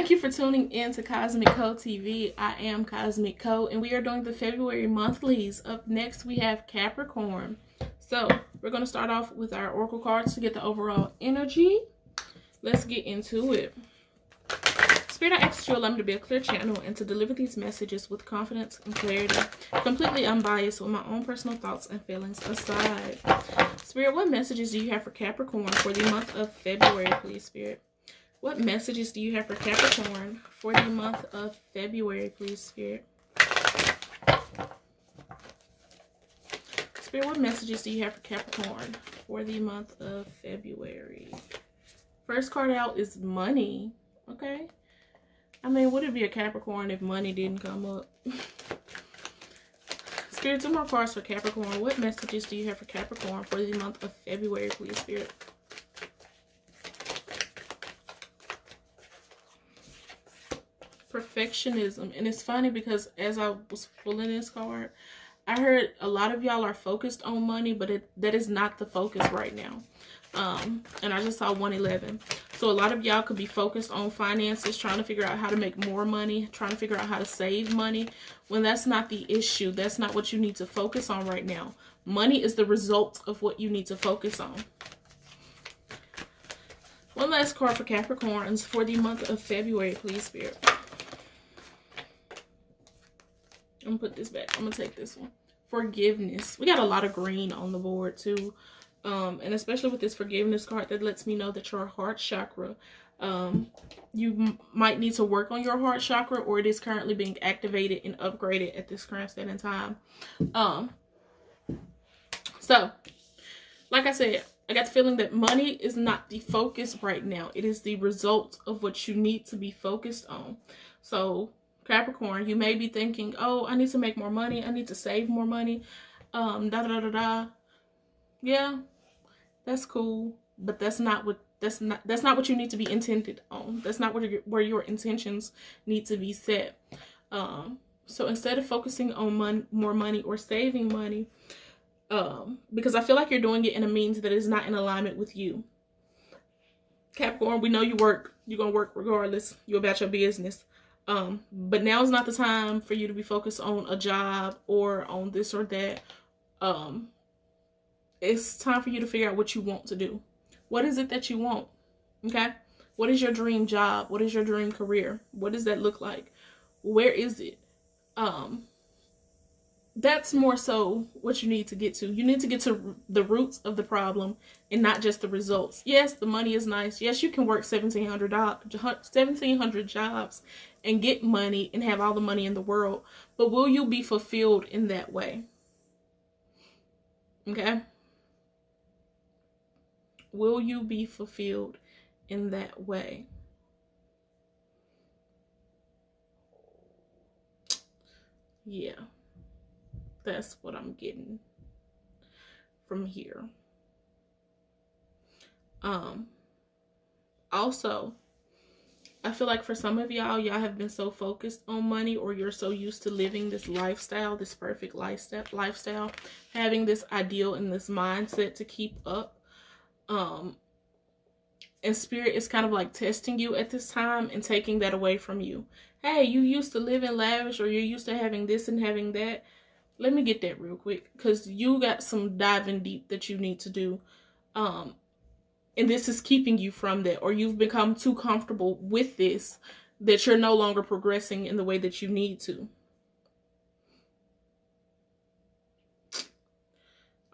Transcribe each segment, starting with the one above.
Thank you for tuning in to Kosmic Ko TV. I am Kosmic Ko, and we are doing the February monthlies. Up next, we have Capricorn. So, we're going to start off with our Oracle cards to get the overall energy. Let's get into it. Spirit, I ask you allow me to be a clear channel and to deliver these messages with confidence and clarity, completely unbiased with my own personal thoughts and feelings aside. Spirit, what messages do you have for Capricorn for the month of February, please, Spirit? What messages do you have for Capricorn for the month of February, please, Spirit? Spirit, what messages do you have for Capricorn for the month of February? First card out is money, okay? I mean, would it be a Capricorn if money didn't come up? Spirit, two more cards for Capricorn. What messages do you have for Capricorn for the month of February, please, Spirit? Perfectionism. And it's funny because as I was pulling this card, I heard a lot of y'all are focused on money, but it, that is not the focus right now. Um, and I just saw 111. So a lot of y'all could be focused on finances, trying to figure out how to make more money, trying to figure out how to save money, when that's not the issue. That's not what you need to focus on right now. Money is the result of what you need to focus on. One last card for Capricorns for the month of February, please, Spirit. I'm gonna put this back. I'm gonna take this one. Forgiveness. We got a lot of green on the board too. Um, and especially with this forgiveness card that lets me know that your heart chakra, um, you might need to work on your heart chakra or it is currently being activated and upgraded at this current state in time. Um, so, like I said, I got the feeling that money is not the focus right now. It is the result of what you need to be focused on. So, Capricorn, you may be thinking, oh, I need to make more money. I need to save more money. Um, da da da da yeah, that's cool, but that's not what that's not that's not what you need to be intended on. That's not where your, where your intentions need to be set. Um, so instead of focusing on mon- more money or saving money, um, because I feel like you're doing it in a means that is not in alignment with you. Capricorn, we know you work. You're gonna work regardless. You're about your business. Um, but now is not the time for you to be focused on a job or on this or that. Um, it's time for you to figure out what you want to do. What is it that you want? Okay? What is your dream job? What is your dream career? What does that look like? Where is it? Um that's more so what you need to get to. You need to get to the roots of the problem and not just the results. Yes, the money is nice. Yes, you can work 1700 1700 jobs and get money and have all the money in the world, but will you be fulfilled in that way? Okay? Will you be fulfilled in that way? Yeah, that's what I'm getting from here. Um, also, I feel like for some of y'all, y'all have been so focused on money or you're so used to living this lifestyle, this perfect lifestyle, lifestyle, having this ideal and this mindset to keep up um and spirit is kind of like testing you at this time and taking that away from you hey you used to live in lavish or you're used to having this and having that let me get that real quick because you got some diving deep that you need to do um and this is keeping you from that or you've become too comfortable with this that you're no longer progressing in the way that you need to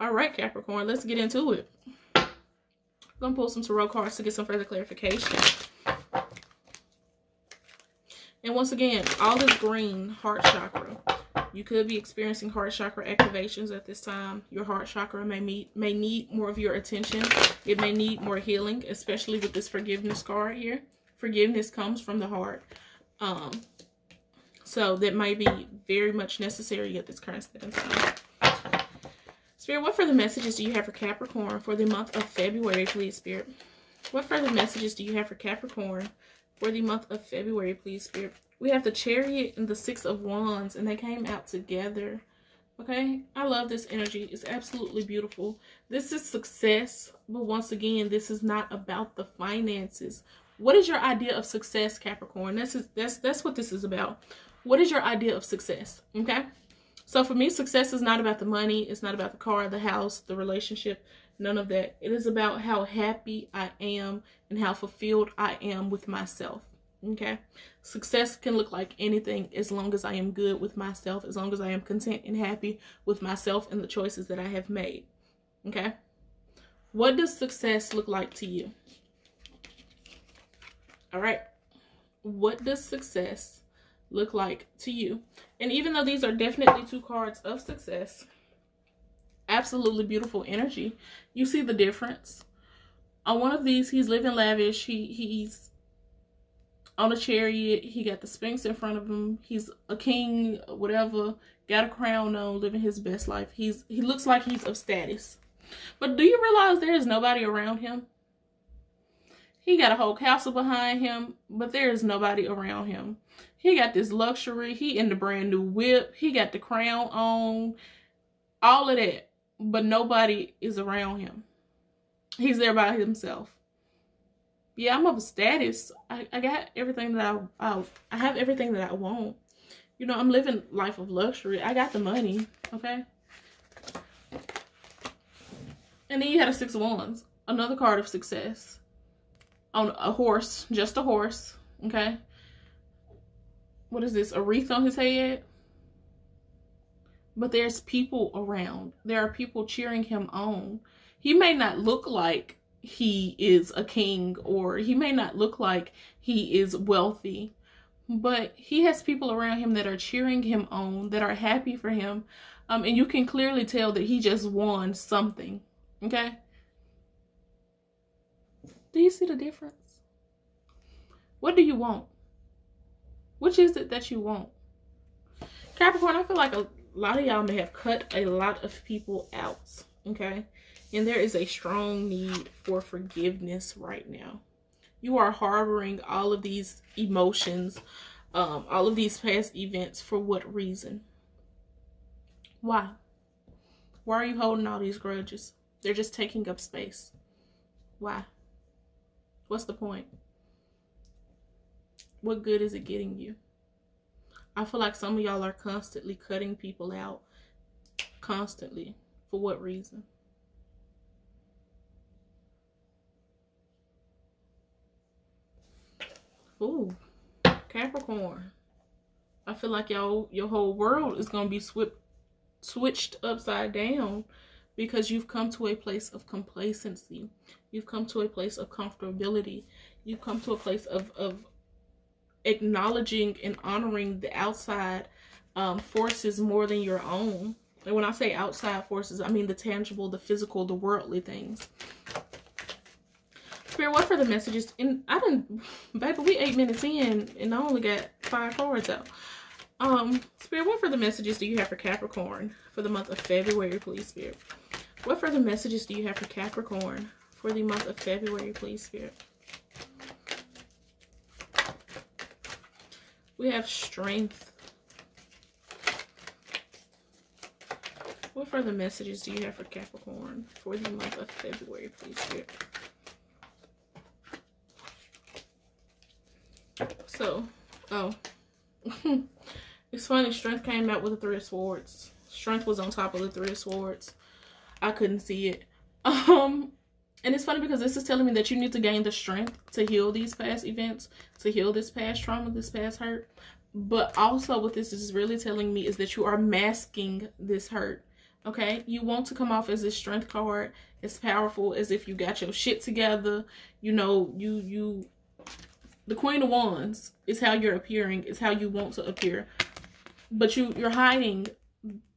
all right capricorn let's get into it I'm to pull some tarot cards to get some further clarification. And once again, all this green, heart chakra. You could be experiencing heart chakra activations at this time. Your heart chakra may, meet, may need more of your attention. It may need more healing, especially with this forgiveness card here. Forgiveness comes from the heart. Um, so that may be very much necessary at this current time. Spirit, what further messages do you have for Capricorn for the month of February, please, Spirit? What further messages do you have for Capricorn for the month of February, please, Spirit? We have the Chariot and the Six of Wands, and they came out together. Okay? I love this energy. It's absolutely beautiful. This is success, but once again, this is not about the finances What is your idea of success, Capricorn? That's that's that's what this is about. What is your idea of success? Okay. So for me, success is not about the money. It's not about the car, the house, the relationship, none of that. It is about how happy I am and how fulfilled I am with myself. Okay. Success can look like anything as long as I am good with myself, as long as I am content and happy with myself and the choices that I have made. Okay. What does success look like to you? All right. What does success look like to you? And even though these are definitely two cards of success, absolutely beautiful energy, you see the difference. On one of these, he's living lavish. He he's on a chariot. He got the Sphinx in front of him. He's a king, whatever. Got a crown on, living his best life. He's he looks like he's of status. But do you realize there is nobody around him? He got a whole castle behind him, but there is nobody around him. He got this luxury. He in the brand new whip. He got the crown on. All of that. But nobody is around him. He's there by himself. Yeah, I'm of status. I, I got everything that I, I I have everything that I want. You know, I'm living life of luxury. I got the money, okay? And then you had a six of wands, another card of success. On a horse, just a horse, okay? What is this, a wreath on his head? But there's people around. There are people cheering him on. He may not look like he is a king or he may not look like he is wealthy, but he has people around him that are cheering him on, that are happy for him. Um, and you can clearly tell that he just won something. Okay? Do you see the difference? What do you want? Which is it that you want? Capricorn, I feel like a lot of y'all may have cut a lot of people out. Okay? And there is a strong need for forgiveness right now. You are harboring all of these emotions, um, all of these past events for what reason? Why? Why are you holding all these grudges? They're just taking up space. Why? What's the point? What good is it getting you? I feel like some of y'all are constantly cutting people out. Constantly. For what reason? Ooh, Capricorn. I feel like y'all, your whole world is going to be swift, switched upside down because you've come to a place of complacency. You've come to a place of comfortability. You've come to a place of, of acknowledging and honoring the outside um, forces more than your own. And when I say outside forces, I mean the tangible, the physical, the worldly things. Spirit, what for the messages? And I didn't, baby, we eight minutes in and I only got five cards out. Um, Spirit, what for the messages do you have for Capricorn for the month of February, please, Spirit? What further messages do you have for Capricorn for the month of February, please, Spirit? We have strength. What further messages do you have for Capricorn for the month of February, please, Spirit? So, oh. it's funny, Strength came out with the Three of Swords. Strength was on top of the Three of Swords. I couldn't see it. Um, and it's funny because this is telling me that you need to gain the strength to heal these past events, to heal this past trauma, this past hurt. But also what this is really telling me is that you are masking this hurt. Okay, you want to come off as this strength card, as powerful as if you got your shit together. You know, you you the Queen of Wands is how you're appearing, is how you want to appear. But you you're hiding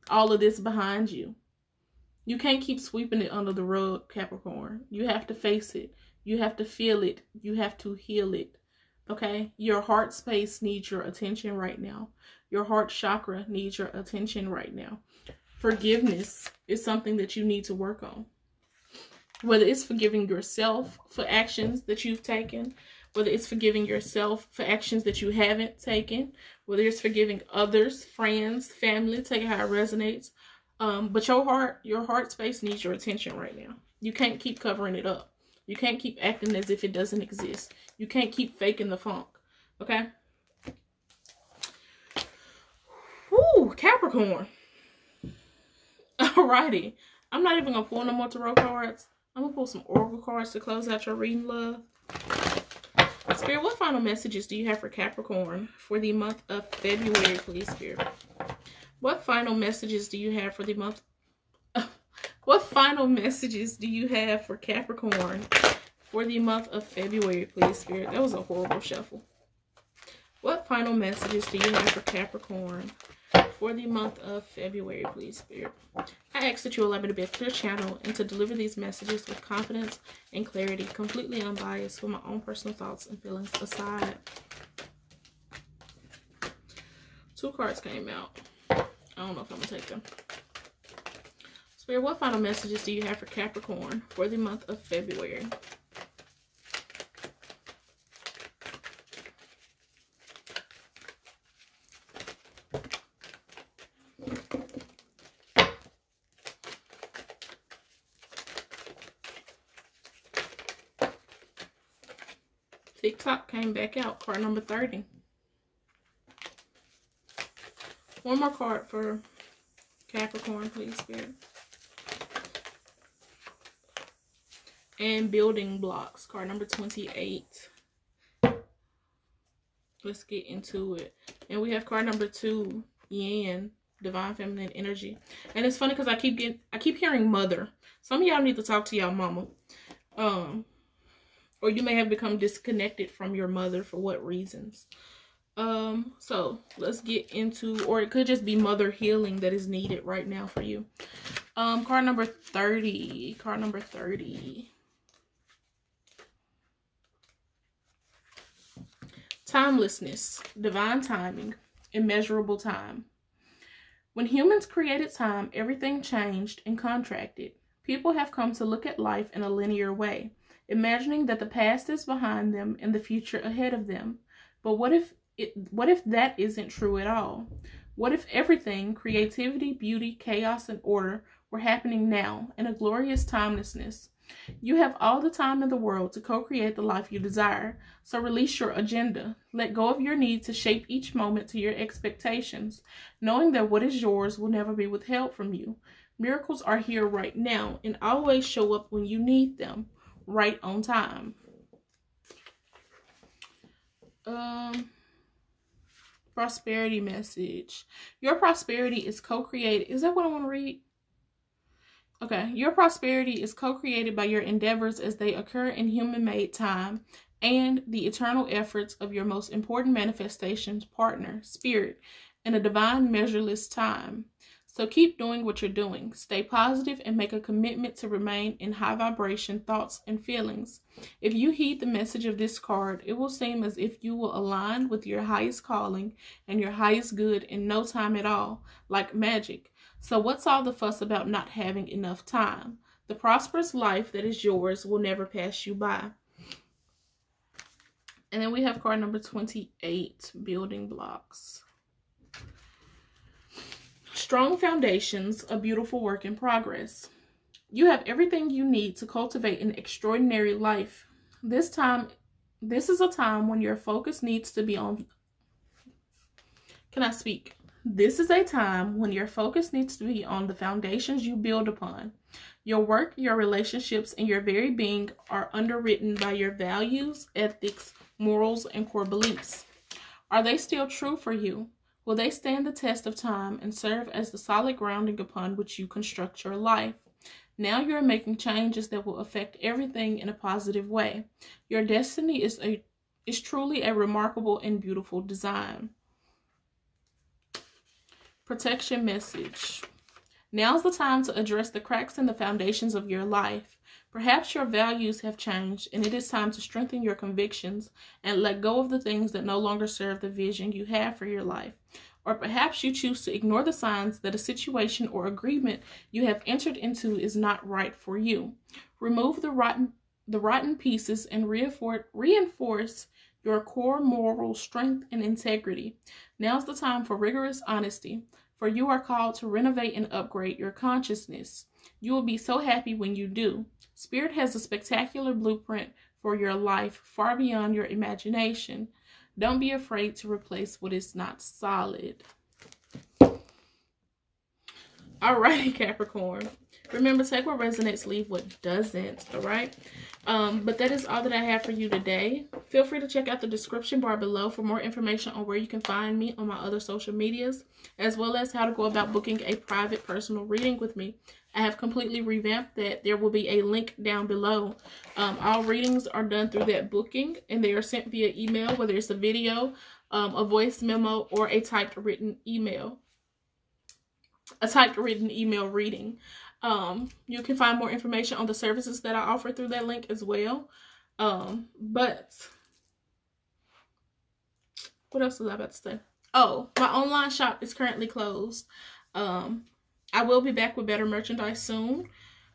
all of this behind you. You can't keep sweeping it under the rug, Capricorn. You have to face it. You have to feel it. You have to heal it. Okay? Your heart space needs your attention right now. Your heart chakra needs your attention right now. Forgiveness is something that you need to work on. Whether it's forgiving yourself for actions that you've taken, whether it's forgiving yourself for actions that you haven't taken, whether it's forgiving others, friends, family, take it how it resonates, um, but your heart, your heart space needs your attention right now. You can't keep covering it up. You can't keep acting as if it doesn't exist. You can't keep faking the funk. Okay? Woo, Capricorn. Alrighty. I'm not even going to pull no more tarot cards. I'm going to pull some oracle cards to close out your reading, love. Spirit, what final messages do you have for Capricorn for the month of February, please, Spirit? What final messages do you have for the month? what final messages do you have for Capricorn for the month of February, please, Spirit? That was a horrible shuffle. What final messages do you have for Capricorn for the month of February, please, Spirit? I ask that you allow me to be a clear channel and to deliver these messages with confidence and clarity, completely unbiased with my own personal thoughts and feelings aside. Two cards came out. I don't know if I'm going to take them. Spirit, what final messages do you have for Capricorn for the month of February? TikTok came back out, card number 30. One more card for Capricorn, please, Spirit. And building blocks, card number 28. Let's get into it. And we have card number two, Yan, Divine Feminine Energy. And it's funny because I keep getting, I keep hearing mother. Some of y'all need to talk to y'all mama. Um, or you may have become disconnected from your mother for what reasons. Um, so let's get into, or it could just be mother healing that is needed right now for you. Um, card number 30, card number 30. Timelessness, divine timing, immeasurable time. When humans created time, everything changed and contracted. People have come to look at life in a linear way, imagining that the past is behind them and the future ahead of them. But what if it, what if that isn't true at all? What if everything, creativity, beauty, chaos, and order, were happening now in a glorious timelessness? You have all the time in the world to co create the life you desire, so release your agenda. Let go of your need to shape each moment to your expectations, knowing that what is yours will never be withheld from you. Miracles are here right now and always show up when you need them, right on time. Um, prosperity message. Your prosperity is co-created. Is that what I want to read? Okay. Your prosperity is co-created by your endeavors as they occur in human-made time and the eternal efforts of your most important manifestations partner, spirit, in a divine measureless time. So keep doing what you're doing. Stay positive and make a commitment to remain in high vibration thoughts and feelings. If you heed the message of this card, it will seem as if you will align with your highest calling and your highest good in no time at all, like magic. So what's all the fuss about not having enough time? The prosperous life that is yours will never pass you by. And then we have card number 28, building blocks. Strong foundations, a beautiful work in progress. You have everything you need to cultivate an extraordinary life. This time, this is a time when your focus needs to be on. Can I speak? This is a time when your focus needs to be on the foundations you build upon. Your work, your relationships, and your very being are underwritten by your values, ethics, morals, and core beliefs. Are they still true for you? Will they stand the test of time and serve as the solid grounding upon which you construct your life? Now you are making changes that will affect everything in a positive way. Your destiny is a is truly a remarkable and beautiful design. Protection message. Now's the time to address the cracks in the foundations of your life. Perhaps your values have changed and it is time to strengthen your convictions and let go of the things that no longer serve the vision you have for your life. Or perhaps you choose to ignore the signs that a situation or agreement you have entered into is not right for you. Remove the rotten the rotten pieces and reinforce your core moral strength and integrity. Now's the time for rigorous honesty, for you are called to renovate and upgrade your consciousness. You will be so happy when you do. Spirit has a spectacular blueprint for your life far beyond your imagination. Don't be afraid to replace what is not solid. Alrighty, Capricorn. Remember, take what resonates, leave what doesn't, all right? Um, but that is all that I have for you today. Feel free to check out the description bar below for more information on where you can find me on my other social medias, as well as how to go about booking a private personal reading with me. I have completely revamped that. There will be a link down below. Um, all readings are done through that booking, and they are sent via email, whether it's a video, um, a voice memo, or a typed written email. A typed written email reading. Um, you can find more information on the services that I offer through that link as well. Um, but what else was I about to say? Oh, my online shop is currently closed. Um, I will be back with better merchandise soon.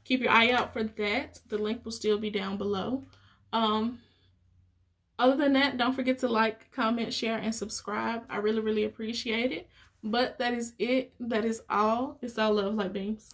Keep your eye out for that. The link will still be down below. Um, other than that, don't forget to like, comment, share, and subscribe. I really, really appreciate it. But that is it. That is all. It's all love, like beams.